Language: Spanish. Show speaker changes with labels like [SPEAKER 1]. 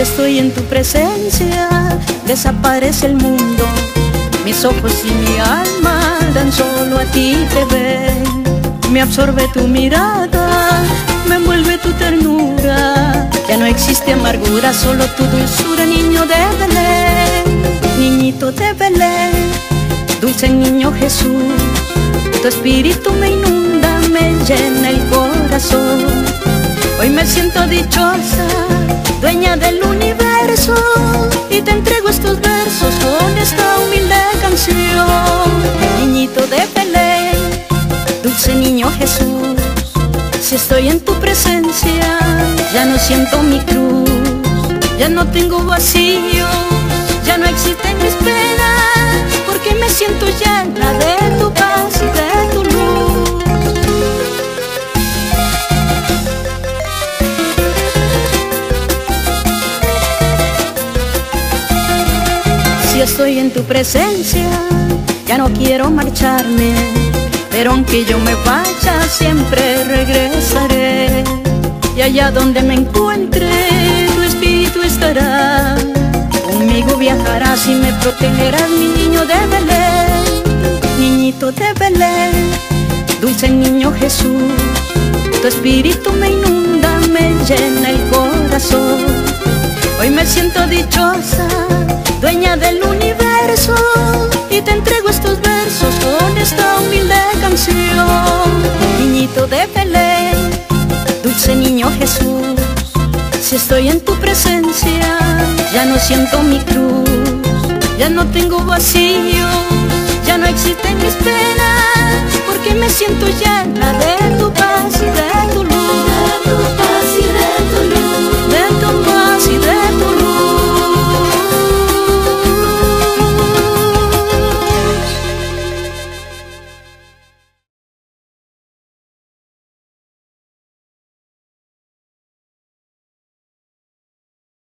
[SPEAKER 1] Estoy en tu presencia, desaparece el mundo. Mis ojos y mi alma dan solo a ti te ven. Me absorbe tu mirada, me envuelve tu ternura. Ya no existe amargura, solo tu dulzura, niño de Belén. Niñito de Belén, dulce niño Jesús. Tu espíritu me inunda, me llena el corazón. Hoy me siento dichosa, dueña del universo Y te entrego estos versos con esta humilde canción. Niñito de Belén, dulce niño Jesús Si estoy en tu presencia, ya no siento mi cruz Ya no tengo vacío, ya no existen mis penas Porque me siento llena de tu paz Si estoy en tu presencia, ya no quiero marcharme Pero aunque yo me vaya, siempre regresaré. Y allá donde me encuentre, tu espíritu estará. Conmigo viajarás y me protegerás, mi niño de Belén Niñito de Belén, dulce niño Jesús. Tu espíritu me inunda, me llena el corazón me siento dichosa, dueña del universo Y te entrego estos versos con esta humilde canción. Niñito de Belén, dulce niño Jesús Si estoy en tu presencia, ya no siento mi cruz Ya no tengo vacío, ya no existen mis penas Porque me siento llena de